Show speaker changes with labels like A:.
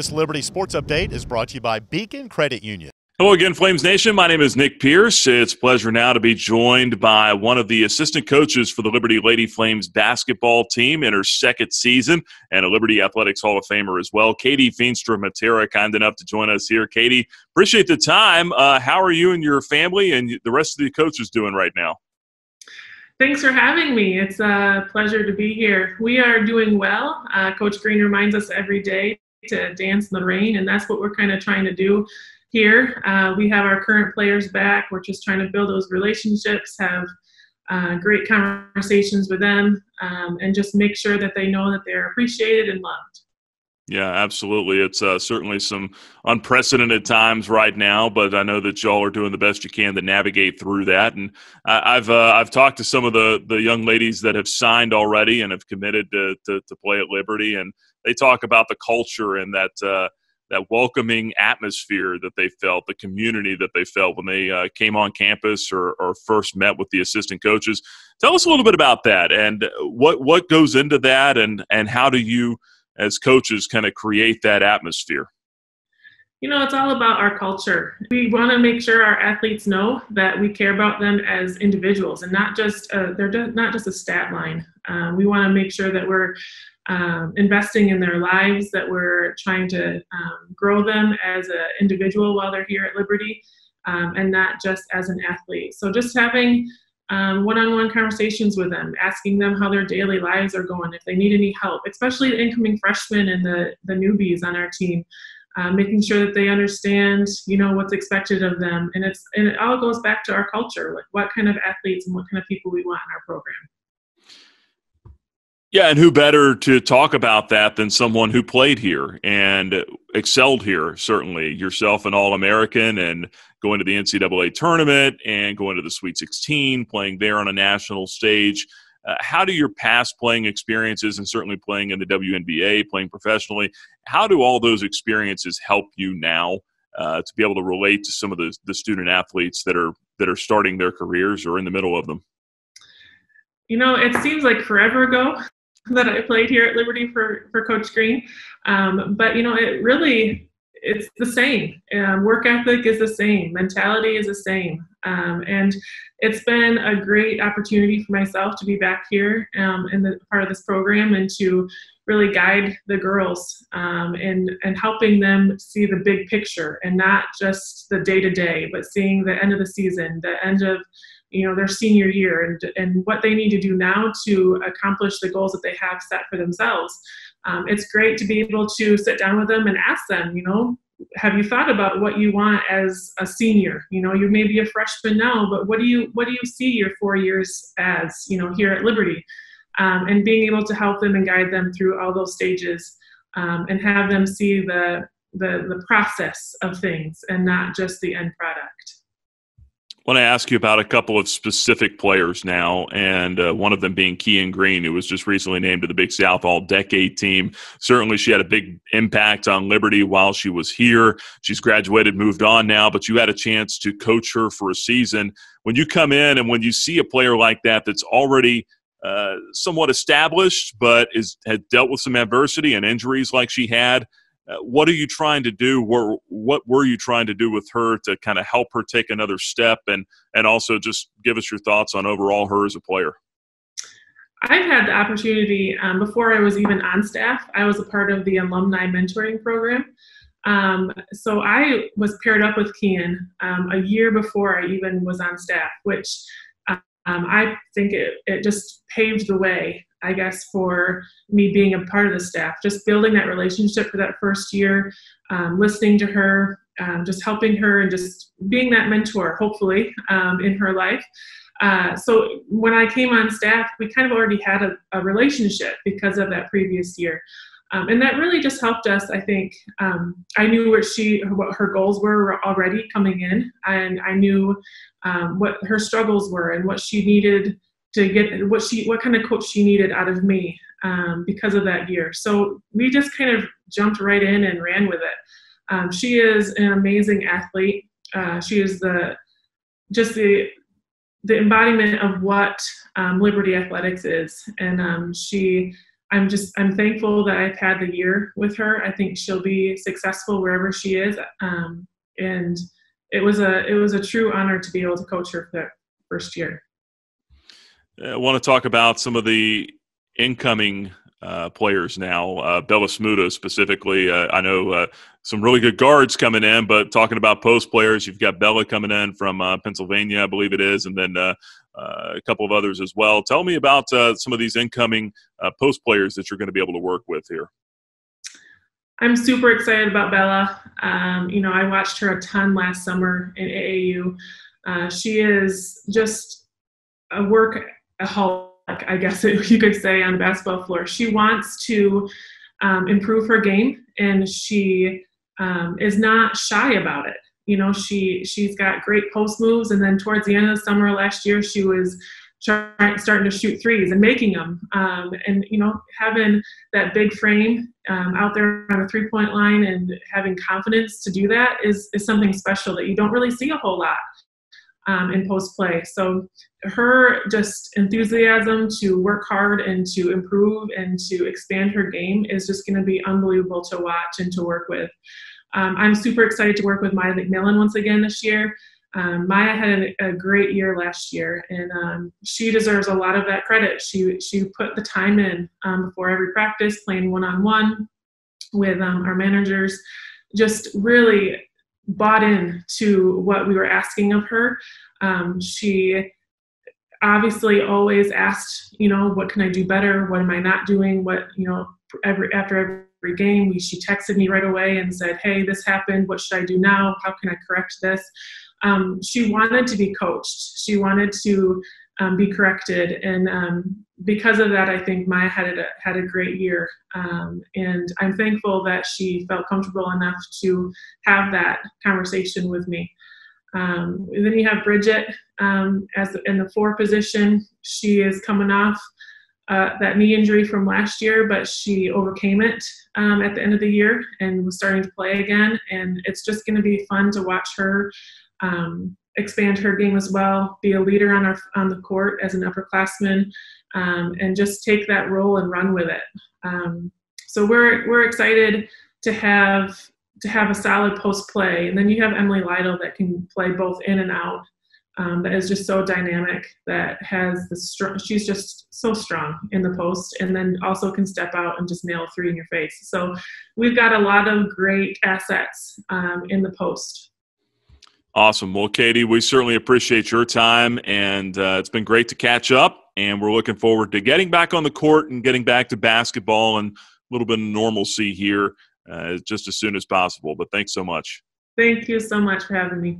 A: This Liberty Sports Update is brought to you by Beacon Credit Union.
B: Hello again, Flames Nation. My name is Nick Pierce. It's a pleasure now to be joined by one of the assistant coaches for the Liberty Lady Flames basketball team in her second season and a Liberty Athletics Hall of Famer as well. Katie Feenstra Mattera, kind enough to join us here. Katie, appreciate the time. Uh, how are you and your family and the rest of the coaches doing right now?
C: Thanks for having me. It's a pleasure to be here. We are doing well. Uh, Coach Green reminds us every day to dance in the rain, and that's what we're kind of trying to do here. Uh, we have our current players back. We're just trying to build those relationships, have uh, great conversations with them, um, and just make sure that they know that they're appreciated and loved.
B: Yeah, absolutely. It's uh, certainly some unprecedented times right now, but I know that y'all are doing the best you can to navigate through that. And I've uh, I've talked to some of the the young ladies that have signed already and have committed to to, to play at Liberty, and they talk about the culture and that uh, that welcoming atmosphere that they felt, the community that they felt when they uh, came on campus or, or, first met with the assistant coaches. Tell us a little bit about that and what what goes into that, and and how do you, as coaches, kind of create that atmosphere.
C: You know, it's all about our culture. We want to make sure our athletes know that we care about them as individuals and not just uh, they're not just a stat line. Um, we want to make sure that we're um, investing in their lives, that we're trying to um, grow them as an individual while they're here at Liberty, um, and not just as an athlete. So just having one on one conversations with them, asking them how their daily lives are going, if they need any help, especially the incoming freshmen and the, the newbies on our team. Uh, making sure that they understand, you know, what's expected of them, and it's and it all goes back to our culture, like what kind of athletes and what kind of people we want in our program.
B: Yeah, and who better to talk about that than someone who played here and excelled here, certainly. Yourself an All American and going to the NCAA tournament and going to the Sweet 16, playing there on a national stage. Uh, how do your past playing experiences and certainly playing in the WNBA, playing professionally, how do all those experiences help you now uh, to be able to relate to some of the, the student athletes that are that are starting their careers or in the middle of them?
C: You know, it seems like forever ago that I played here at Liberty for for Coach Green. Um, but you know, it really it's the same. Um, work ethic is the same. Mentality is the same. Um, and it's been a great opportunity for myself to be back here um, in the part of this program and to really guide the girls um, and and helping them see the big picture and not just the day to day, but seeing the end of the season, the end of you know their senior year and and what they need to do now to accomplish the goals that they have set for themselves. Um, it's great to be able to sit down with them and ask them you know have you thought about what you want as a senior? You know you may be a freshman now but what do you what do you see your four years as you know here at liberty? Um, and being able to help them and guide them through all those stages um, and have them see the, the the process of things and not just the end product
B: want to ask you about a couple of specific players now, and uh, one of them being Keyen Green, who was just recently named to the Big South All Decade team. Certainly, she had a big impact on Liberty while she was here. She's graduated, moved on now, but you had a chance to coach her for a season. When you come in and when you see a player like that that's already uh, somewhat established, but is had dealt with some adversity and injuries like she had. Uh, what are you trying to do? What, what were you trying to do with her to kind of help her take another step, and and also just give us your thoughts on overall her as a player?
C: I've had the opportunity um, before I was even on staff. I was a part of the alumni mentoring program. Um, so I was paired up with Keyen um, a year before I even was on staff, which um, I think it, it just paved the way I guess, for me being a part of the staff. Just building that relationship for that first year, um, listening to her, um, just helping her, and just being that mentor, hopefully, um, in her life. Uh, so when I came on staff, we kind of already had a, a relationship because of that previous year. Um, and that really just helped us. I think um, I knew what she, what her goals were already coming in, and I knew um, what her struggles were and what she needed to get what she what kind of coach she needed out of me um, because of that year. So we just kind of jumped right in and ran with it. Um, she is an amazing athlete. Uh, she is the just the the embodiment of what um, Liberty Athletics is, and um, she I'm just I'm thankful that I've had the year with her. I think she'll be successful wherever she is, um, and it was a it was a true honor to be able to coach her for that first year.
B: I want to talk about some of the incoming uh, players now. Uh, Bella Smuda specifically. Uh, I know uh, some really good guards coming in, but talking about post players, you've got Bella coming in from uh, Pennsylvania, I believe it is, and then uh, a couple of others as well. Tell me about some of these incoming post players that you're going to be able to work with here.
C: I'm super excited about Bella. Um, you know, I watched her a ton last summer in AAU. she is just a work a I guess you could say, on the basketball floor. She wants to um, improve her game, and she um, is not shy about it. You know, she she's got great post moves, and then towards the end of the summer last year, she was trying, starting to shoot threes and making them. Um, and you know, having that big frame um, out there on the three point line and having confidence to do that is is something special that you don't really see a whole lot um, in post play. So her just enthusiasm to work hard and to improve and to expand her game is just going to be unbelievable to watch and to work with. Um, I'm super excited to work with Maya McMillan once again this year. Um, Maya had a, great year last year, and um, she deserves a lot of that credit. She she put the time in um, before every practice, playing one on one with um, our managers, just really bought in to what we were asking of her. Um, she obviously always asked, you know, what can I do better? What am I not doing? What, you know, every after every game, we, she texted me right away and said, hey, this happened. What should I do now? How can I correct this? Um, she wanted to be coached. She wanted to um, be corrected. And um, because of that, I think Maya had a, had a great year. Um, and I'm thankful that she felt comfortable enough to have that conversation with me. Um, then you have Bridget um, as in the four position. She is coming off uh, that knee injury from last year, but she overcame it um, at the end of the year and was starting to play again. And it's just going to be fun to watch her um, expand her game as well, be a leader on our on the court as an upperclassman, um, and just take that role and run with it. Um, so we're we're excited to have to have a solid post play, and then you have Emily Lytle that can play both in and out. Um, that is just so dynamic. That has the str- she's just so strong in the post, and then also can step out and just nail three in your face. So we've got a lot of great assets um, in the post.
B: Awesome. Well, Katie, we certainly appreciate your time, and uh, it's been great to catch up. And we're looking forward to getting back on the court and getting back to basketball and a little bit of normalcy here uh, just as soon as possible. But thanks so much.
C: Thank you so much for having me.